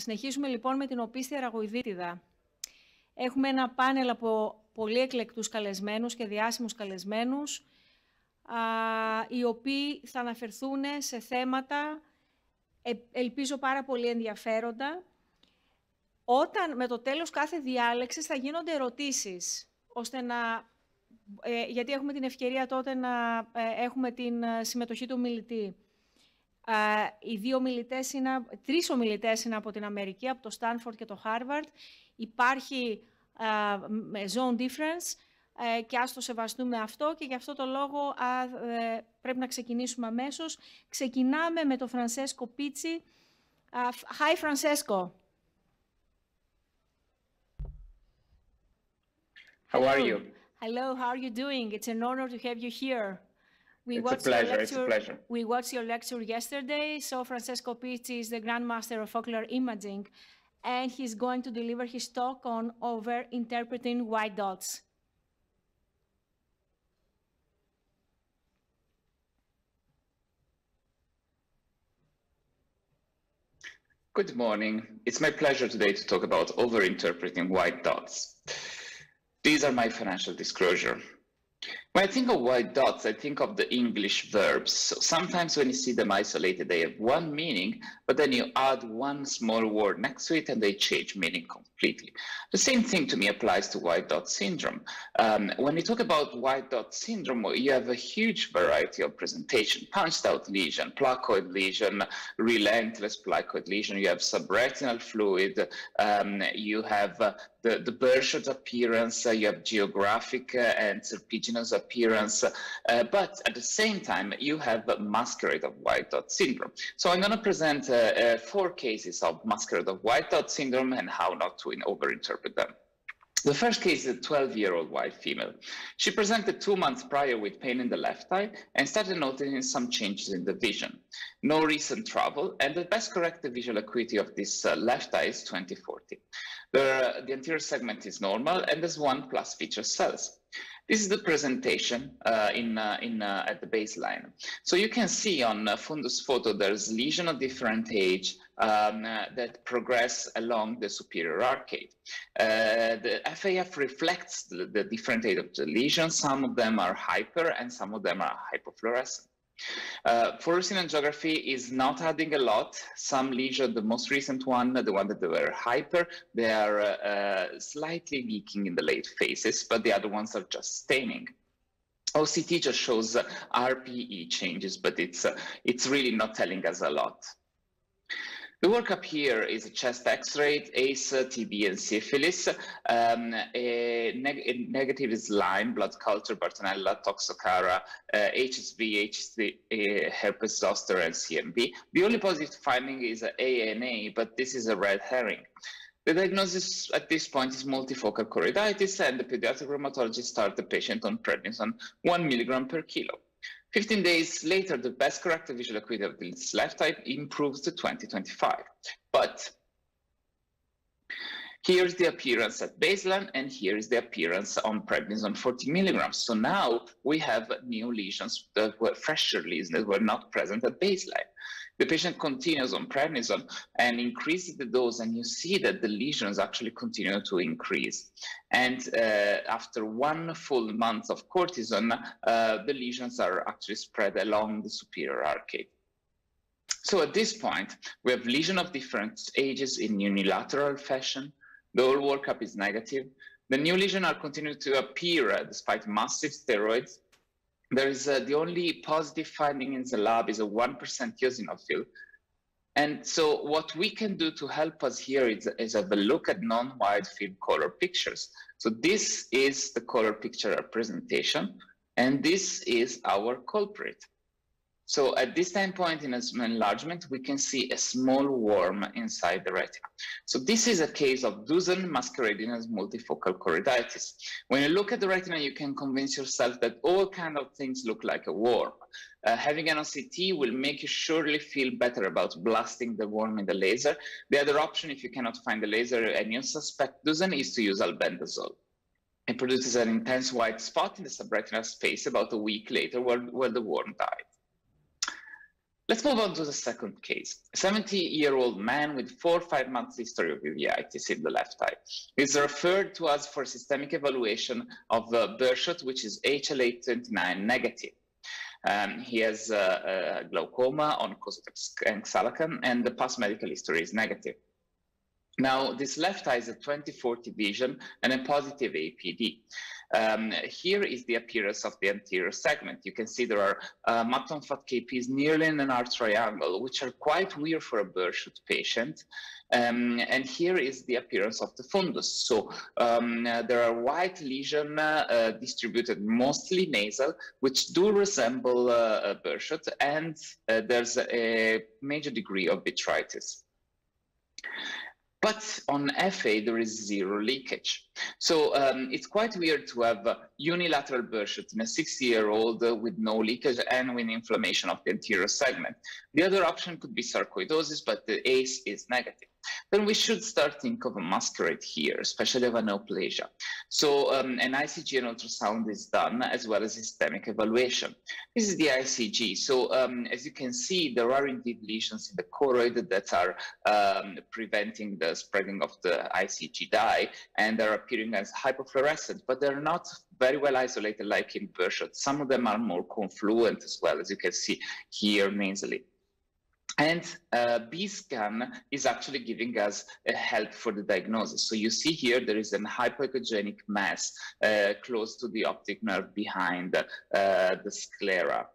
Θα συνεχίσουμε λοιπόν με την οπίστια ραγοειδίτιδα. Έχουμε ένα πάνελ από πολύ εκλεκτούς καλεσμένους και διάσημους καλεσμένους, οι οποίοι θα αναφερθούν σε θέματα, ε, ελπίζω πάρα πολύ ενδιαφέροντα. Όταν με το τέλος κάθε διάλεξης θα γίνονται ερωτήσεις, ώστε να, ε, γιατί έχουμε την ευκαιρία τότε να ε, έχουμε την συμμετοχή του μιλητή. Οι δύο μιλητές είναι, τρεις ομιλητές είναι από την Αμερική, από το Στάνφορντ και το Harvard. Υπάρχει zone difference ε, και ας το σεβαστούμε αυτό και γι' αυτό το λόγο ε, πρέπει να ξεκινήσουμε αμέσως. Ξεκινάμε με τον Φρανσέσκο Πίτσι. Hi, Francesco. How are you? Hello, how are you doing? It's an honor to have you here. We it's watched a pleasure. Lecture, it's a pleasure. We watched your lecture yesterday. So Francesco Pichi is the Grandmaster of Ocular Imaging, and he's going to deliver his talk on over interpreting white dots. Good morning. It's my pleasure today to talk about overinterpreting white dots. These are my financial disclosure. When I think of white dots, I think of the English verbs. So sometimes when you see them isolated, they have one meaning, but then you add one small word next to it and they change meaning completely. The same thing to me applies to white dot syndrome. Um, when you talk about white dot syndrome, you have a huge variety of presentation, punched out lesion, placoid lesion, relentless placoid lesion, you have subretinal fluid, um, you have uh, the, the birdshot appearance, uh, you have geographic uh, and serpiginous appearance, uh, but at the same time, you have a masquerade of white dot syndrome. So I'm going to present uh, uh, four cases of masquerade of white dot syndrome and how not to overinterpret them. The first case is a 12-year-old white female. She presented two months prior with pain in the left eye and started noticing some changes in the vision. No recent travel, and the best corrected visual acuity of this uh, left eye is 2040. The, the anterior segment is normal, and there's one plus feature cells. This is the presentation uh, in, uh, in, uh, at the baseline. So you can see on uh, fundus photo, there's lesion of different age um, uh, that progress along the superior arcade. Uh, the FAF reflects the, the different age of the lesion. Some of them are hyper and some of them are hypofluorescent. Uh, fluorescein angiography is not adding a lot. Some lesions, the most recent one, the one that they were hyper, they are uh, uh, slightly leaking in the late phases, but the other ones are just staining. OCT just shows RPE changes, but it's, uh, it's really not telling us a lot. The workup here is a chest X-ray, ACE, TB, and syphilis. Um, a, neg a negative is Lyme, blood culture, Bartonella, Toxocara, uh, HSV, HSV, uh, herpes zoster, and CMV. The only positive finding is ANA, but this is a red herring. The diagnosis at this point is multifocal choroiditis, and the pediatric rheumatologist started the patient on prednisone, one milligram per kilo. 15 days later, the best corrected visual acuity of this left type improves to 2025. But here's the appearance at baseline, and here is the appearance on prednisone 40 milligrams. So now we have new lesions that were fresher lesions that were not present at baseline. The patient continues on prednisone and increases the dose, and you see that the lesions actually continue to increase. And uh, after one full month of cortisone, uh, the lesions are actually spread along the superior arcade. So at this point, we have lesion of different ages in unilateral fashion. The whole workup is negative. The new lesions are continuing to appear uh, despite massive steroids there is a, the only positive finding in the lab is a 1% eosinophil. And so what we can do to help us here is, is have a look at non-wide field color pictures. So this is the color picture representation, and this is our culprit. So at this time point in enlargement, we can see a small worm inside the retina. So this is a case of DUSN masquerading as multifocal choroiditis. When you look at the retina, you can convince yourself that all kind of things look like a worm. Uh, having an OCT will make you surely feel better about blasting the worm in the laser. The other option, if you cannot find the laser and you suspect DUSN, is to use albendazole. It produces an intense white spot in the subretinal space about a week later where, where the worm died. Let's move on to the second case. A 70-year-old man with four or five months history of uveitis in the left eye is referred to us for systemic evaluation of uh, Behçet, which is HLA-29 negative. Um, he has uh, glaucoma on Kosotex and and the past medical history is negative. Now, this left eye is a 2040 vision and a positive APD. Um, here is the appearance of the anterior segment. You can see there are uh, mutton fat KPs nearly in an Arlt triangle, which are quite weird for a Behçet patient. Um, and here is the appearance of the fundus. So um, uh, there are white lesions uh, distributed mostly nasal, which do resemble uh, Behçet, and uh, there's a major degree of vitritis. But on FA, there is zero leakage. So um, it's quite weird to have unilateral Behçet in a 60-year-old with no leakage and with inflammation of the anterior segment. The other option could be sarcoidosis, but the ACE is negative then we should start think of a masquerade here, especially of aneuploidia. So um, an ICG and ultrasound is done as well as systemic evaluation. This is the ICG. So um, as you can see, there are indeed lesions in the choroid that are um, preventing the spreading of the ICG dye and they're appearing as hypofluorescent, but they're not very well isolated like in Behçet. Some of them are more confluent as well, as you can see here nasally. And uh, B-scan is actually giving us a help for the diagnosis. So you see here, there is an hypoechogenic mass uh, close to the optic nerve behind uh, the sclera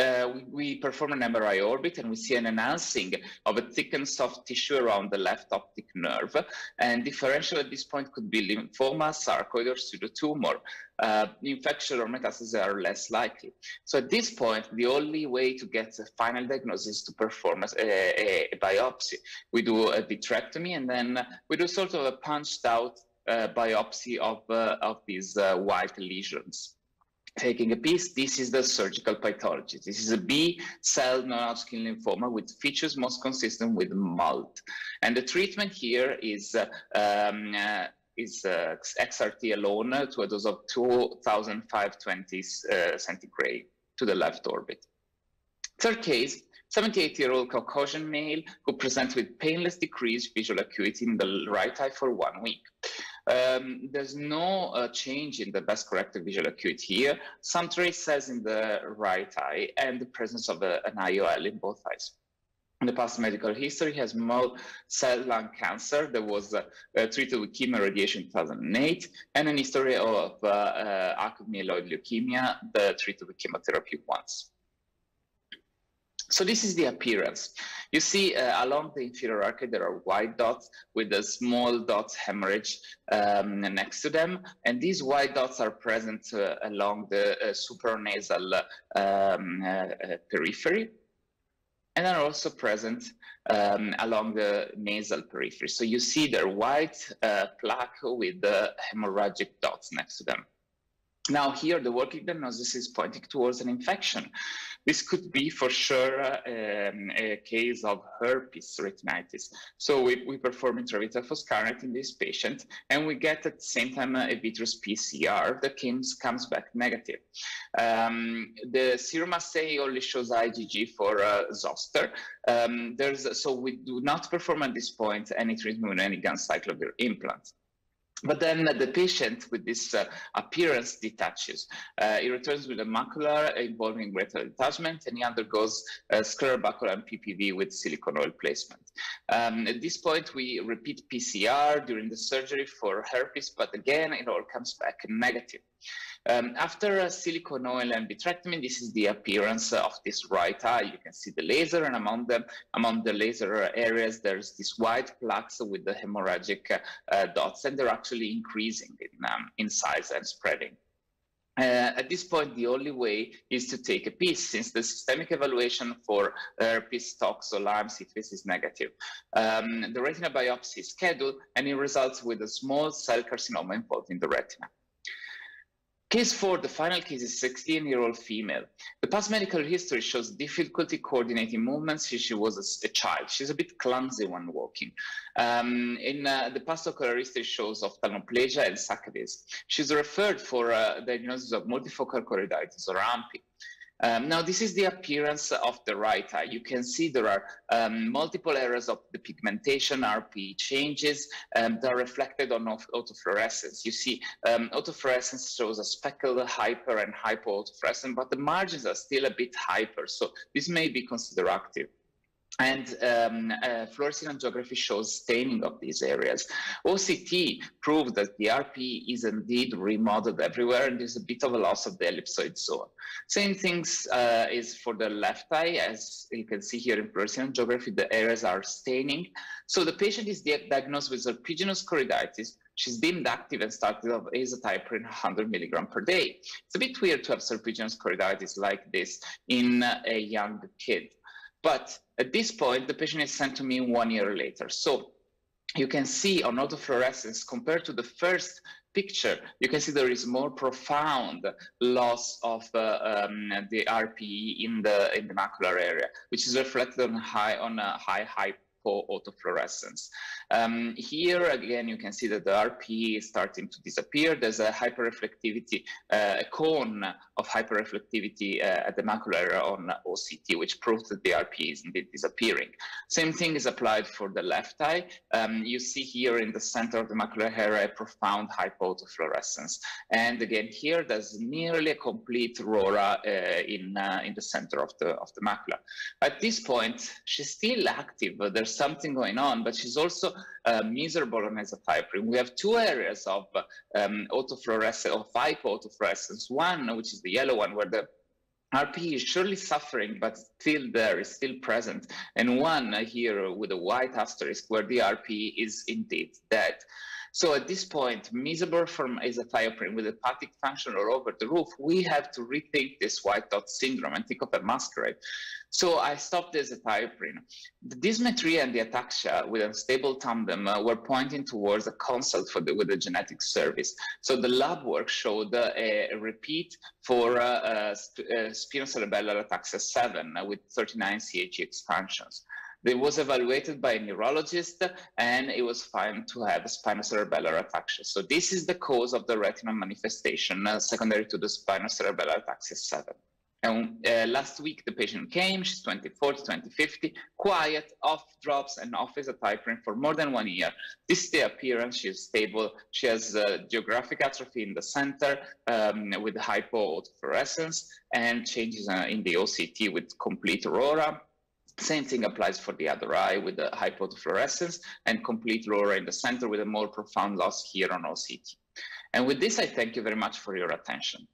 uh, we, perform an MRI orbit and we see an enhancing of a thickened soft tissue around the left optic nerve. And differential at this point could be lymphoma, sarcoid, or pseudotumor. Uh, infection or metastasis are less likely. So at this point, the only way to get a final diagnosis is to perform a, a, a biopsy. We do a vitrectomy and then we do sort of a punched out uh, biopsy of, uh, of these uh, white lesions taking a piece, this is the surgical pathology. This is a B cell non-Hodgkin lymphoma with features most consistent with MALT. And the treatment here is uh, um, uh, is uh, XRT alone to a dose of 2,520 uh, centigray to the left orbit. Third case, 78-year-old Caucasian male who presents with painless decreased visual acuity in the right eye for one week. Um, there's no uh, change in the best corrected visual acuity here. Some trace cells in the right eye and the presence of a, an IOL in both eyes. In the past medical history has small cell lung cancer that was uh, uh, treated with chemo radiation in 2008 and an history of uh, uh acute myeloid leukemia that treated with chemotherapy once. So this is the appearance. You see uh, along the inferior arcade, there are white dots with a small dots hemorrhage um, next to them. And these white dots are present uh, along the uh, supranasal um, uh, uh, periphery and are also present um, along the nasal periphery. So you see their white uh, plaque with the hemorrhagic dots next to them. Now here, the working diagnosis is pointing towards an infection. This could be for sure um, a case of herpes retinitis. So we, we perform intravitreal foscarnet in this patient, and we get at the same time a vitreous PCR that comes, comes back negative. Um, the serum assay only shows IgG for uh, zoster. Um, there's, so we do not perform at this point any treatment with any ganciclovir implant. But then the patient with this uh, appearance detaches. Uh, he returns with a macular involving retinal detachment and he undergoes uh, sclerobacular and PPV with silicone oil placement. Um, at this point, we repeat PCR during the surgery for herpes, but again, it all comes back negative. Um, after silicone oil and vitrectomy, this is the appearance of this right eye. You can see the laser, and among them, among the laser areas, there's this white plaques with the hemorrhagic uh, dots, and they're increasing in, um, in size and spreading. Uh, at this point, the only way is to take a piece since the systemic evaluation for herpes, tox, or Lyme syphilis is negative. Um, the retina biopsy is scheduled and it results with a small cell carcinoma involved in the retina. Case four, the final case is 16-year-old female. The past medical history shows difficulty coordinating movements since she was a, a child. She's a bit clumsy when walking. Um, in uh, the past ocular history shows ophthalmoplegia and saccades. She's referred for uh, diagnosis of multifocal choroiditis or AMPI. Um, now, this is the appearance of the right eye. You can see there are um, multiple areas of the pigmentation, RPE changes um, that are reflected on autofluorescence. You see um, autofluorescence shows a speckled hyper and hypo autofluorescence, but the margins are still a bit hyper. So this may be considered active. And um, uh, shows staining of these areas. OCT proved that the RPE is indeed remodeled everywhere, and there's a bit of a loss of the ellipsoid zone. Same things uh, is for the left eye, as you can see here in fluorescent angiography, the areas are staining. So the patient is diagnosed with serpiginous choroiditis, she's deemed active and started off azathioprine 100 milligram per day. It's a bit weird to have serpiginous choroiditis like this in a young kid. But at this point, the patient is sent to me one year later. So you can see on autofluorescence compared to the first picture, you can see there is more profound loss of uh, um, the RPE in the in the macular area, which is reflected on high on a high high for autofluorescence. Um, here again, you can see that the RP is starting to disappear. There's a hyperreflectivity, uh, a cone of hyperreflectivity uh, at the macular on OCT, which proves that the RP is indeed disappearing. Same thing is applied for the left eye. Um, you see here in the center of the macular area a profound hypoautofluorescence. And again, here there's nearly a complete RORA uh, in, uh, in the center of the, of the macula. At this point, she's still active. There's something going on, but she's also uh, miserable on azathioprine. We have two areas of um, autofluorescence, of hypoautofluorescence. One, which is the yellow one, where the RP is surely suffering, but still there, is still present. And one here with a white asterisk where the RP is indeed dead. So at this point, miserable from azathioprine with hepatic function all over the roof, we have to rethink this white dot syndrome and think of a masquerade. So I stopped the azathioprine. The dysmetria and the ataxia with unstable tandem uh, were pointing towards a consult for the, with the genetic service. So the lab work showed uh, a, a, repeat for uh, uh, uh spinocerebellar ataxia 7 uh, with 39 CAG expansions. It was evaluated by a neurologist and it was found to have spinocerebellar ataxia. So this is the cause of the retinal manifestation uh, secondary to the spinocerebellar ataxia 7. And uh, last week, the patient came, she's 2040, 2050, quiet, off drops and off is a azathioprine for more than one year. This is the appearance, she's stable. She has uh, geographic atrophy in the center um, with hypoautofluorescence and changes uh, in the OCT with complete RORA. Same thing applies for the other eye with the hypoautofluorescence and complete RORA in the center with a more profound loss here on OCT. And with this, I thank you very much for your attention.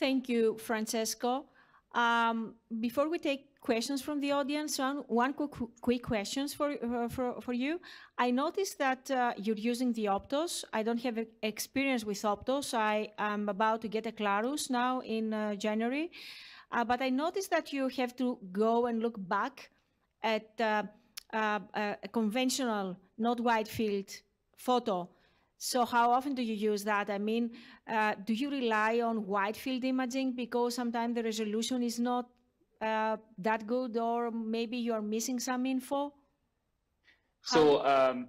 Thank you, Francesco. Um, before we take questions from the audience. One, one quick, quick questions for, uh, for, for you. I noticed that uh, you're using the Optos. I don't have experience with Optos. I am about to get a Clarus now in uh, January. Uh, but I noticed that you have to go and look back at uh, uh, a conventional, not wide field photo. So how often do you use that? I mean, do you rely on wide field imaging because sometimes the resolution is not uh, that good or maybe you're missing some info? So um,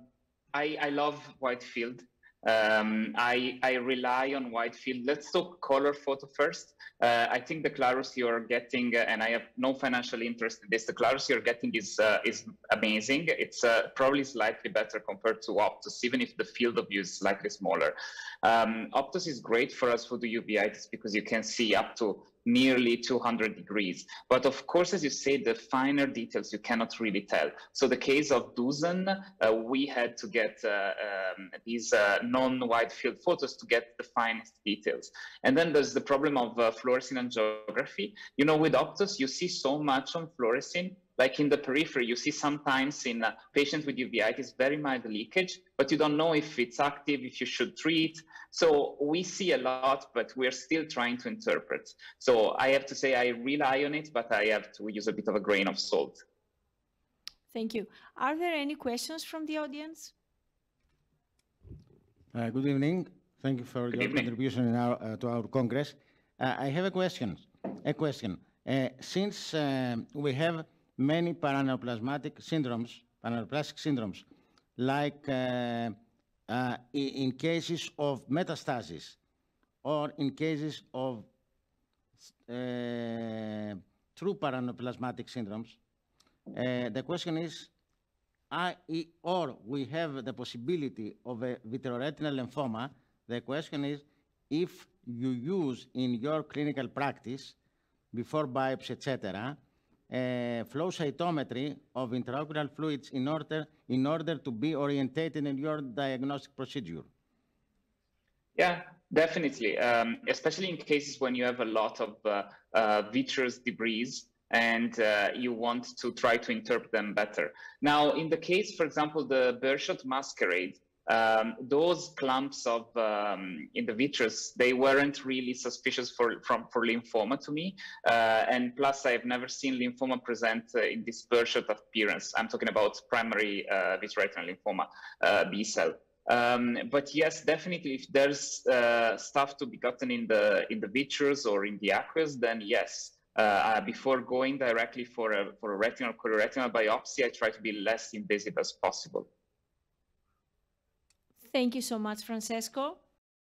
I, I love wide field. Um, I, I rely on wide field. Let's talk color photo first. Uh, I think the Clarus you're getting, uh, and I have no financial interest in this, the Clarus you're getting is uh, is amazing. It's uh, probably slightly better compared to Optos, even if the field of view is slightly smaller. Um, Optos is great for us for the uveitis because you can see up to nearly 200 degrees. But of course, as you say, the finer details you cannot really tell. So the case of DUSN, uh, we had to get uh, um, these uh, non-wide field photos to get the finest details. And then there's the problem of uh, fluorescein angiography. You know, with Optos, you see so much on fluorescein like in the periphery, you see sometimes in uh, patients with uveitis very mild leakage, but you don't know if it's active, if you should treat. So we see a lot, but we're still trying to interpret. So I have to say I rely on it, but I have to use a bit of a grain of salt. Thank you. Are there any questions from the audience? Uh, good evening. Thank you for good your evening. contribution our, uh, to our Congress. Uh, I have a question. A question. Uh, since uh, we have many paraneoplasmatic syndromes, paraneoplastic syndromes, like uh, uh, in cases of metastasis, or in cases of uh, true paraneoplasmatic syndromes, uh, the question is, I, or we have the possibility of a vitreoretinal lymphoma, the question is if you use in your clinical practice, before biopsy, etc., flow cytometry of intraocular fluids in order, in order to be orientated in your diagnostic procedure. Yeah, definitely. Um, especially in cases when you have a lot of uh, uh, vitreous debris and uh, you want to try to interpret them better. Now, in the case, for example, the birdshot masquerade, um, those clumps of um, in the vitreous, they weren't really suspicious for from for lymphoma to me. Uh, and plus, I've never seen lymphoma present uh, in this birdshot appearance. I'm talking about primary uh, vitreoretinal lymphoma, uh, B cell. Um, but yes, definitely, if there's uh, stuff to be gotten in the in the vitreous or in the aqueous, then yes. Uh, before going directly for a for a retinal retinal biopsy, I try to be less invasive as possible. Thank you so much, Francesco.